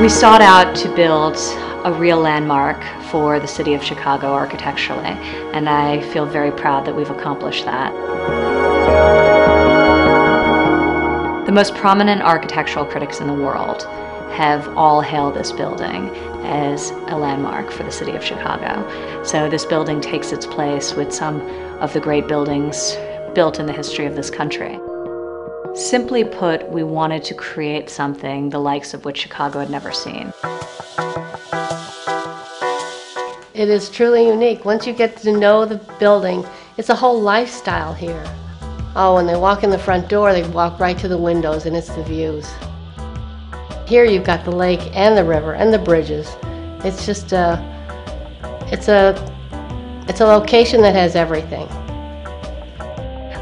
We sought out to build a real landmark for the city of Chicago architecturally, and I feel very proud that we've accomplished that. The most prominent architectural critics in the world have all hailed this building as a landmark for the city of Chicago. So this building takes its place with some of the great buildings built in the history of this country. Simply put, we wanted to create something the likes of which Chicago had never seen. It is truly unique. Once you get to know the building, it's a whole lifestyle here. Oh, when they walk in the front door, they walk right to the windows and it's the views. Here you've got the lake and the river and the bridges. It's just a, it's a, it's a location that has everything.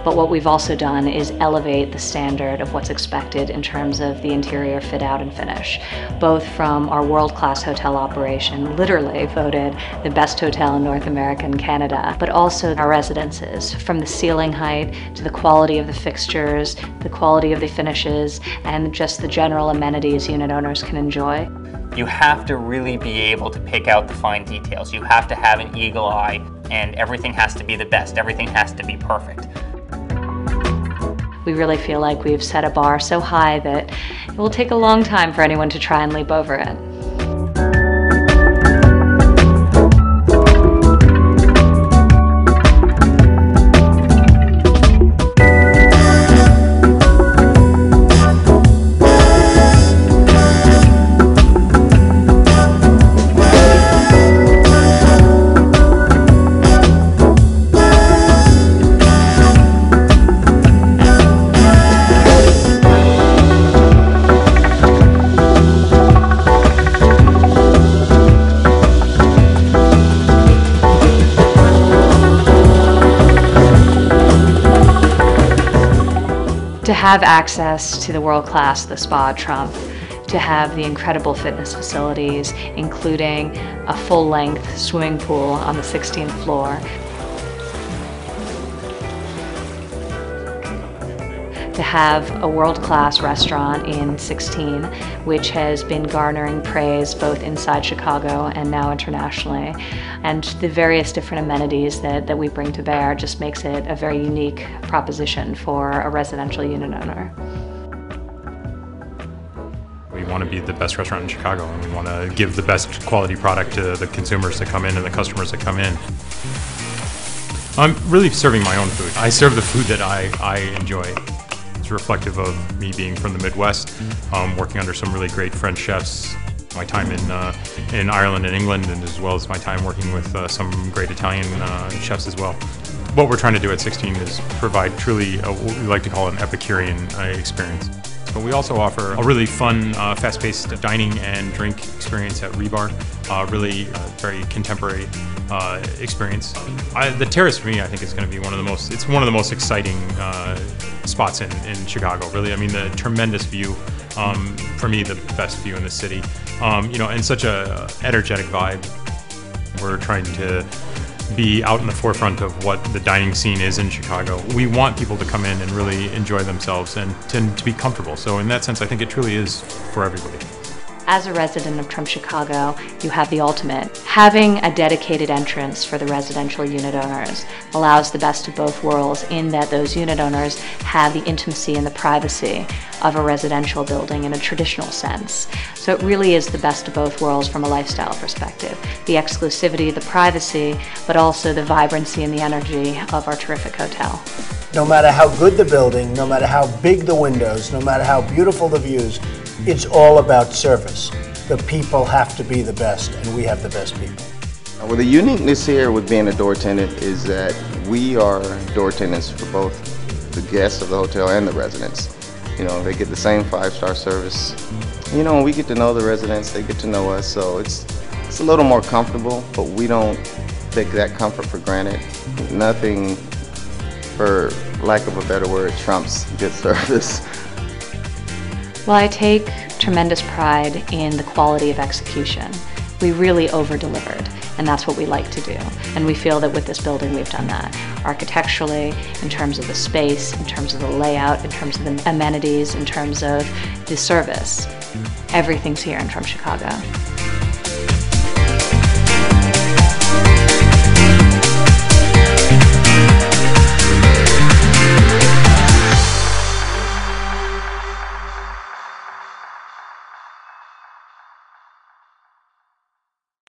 But what we've also done is elevate the standard of what's expected in terms of the interior fit out and finish, both from our world-class hotel operation, literally voted the best hotel in North America and Canada, but also our residences, from the ceiling height to the quality of the fixtures, the quality of the finishes, and just the general amenities unit owners can enjoy. You have to really be able to pick out the fine details. You have to have an eagle eye and everything has to be the best. Everything has to be perfect we really feel like we've set a bar so high that it will take a long time for anyone to try and leap over it. To have access to the world-class, the Spa Trump, to have the incredible fitness facilities, including a full-length swimming pool on the 16th floor, to have a world-class restaurant in 16, which has been garnering praise both inside Chicago and now internationally. And the various different amenities that, that we bring to bear just makes it a very unique proposition for a residential unit owner. We want to be the best restaurant in Chicago and we want to give the best quality product to the consumers that come in and the customers that come in. I'm really serving my own food. I serve the food that I, I enjoy. It's reflective of me being from the Midwest, um, working under some really great French chefs. My time in uh, in Ireland and England, and as well as my time working with uh, some great Italian uh, chefs as well. What we're trying to do at 16 is provide truly a, what we like to call an Epicurean uh, experience. But we also offer a really fun, uh, fast-paced dining and drink experience at Rebar. Uh, really uh, very contemporary uh, experience. I, the terrace for me, I think, is going to be one of the most. It's one of the most exciting uh, spots in, in Chicago. Really, I mean, the tremendous view. Um, for me, the best view in the city. Um, you know, and such a energetic vibe. We're trying to be out in the forefront of what the dining scene is in Chicago. We want people to come in and really enjoy themselves and to, to be comfortable. So in that sense, I think it truly is for everybody. As a resident of Trump Chicago, you have the ultimate. Having a dedicated entrance for the residential unit owners allows the best of both worlds in that those unit owners have the intimacy and the privacy of a residential building in a traditional sense. So it really is the best of both worlds from a lifestyle perspective. The exclusivity, the privacy, but also the vibrancy and the energy of our terrific hotel. No matter how good the building, no matter how big the windows, no matter how beautiful the views, it's all about service. The people have to be the best, and we have the best people. Uh, well, the uniqueness here with being a door attendant is that we are door attendants for both the guests of the hotel and the residents. You know, they get the same five-star service. You know, we get to know the residents, they get to know us, so it's it's a little more comfortable, but we don't take that comfort for granted. Nothing, for lack of a better word, trumps good service. Well, I take tremendous pride in the quality of execution. We really over-delivered, and that's what we like to do. And we feel that with this building we've done that. Architecturally, in terms of the space, in terms of the layout, in terms of the amenities, in terms of the service. Everything's here in Trump Chicago.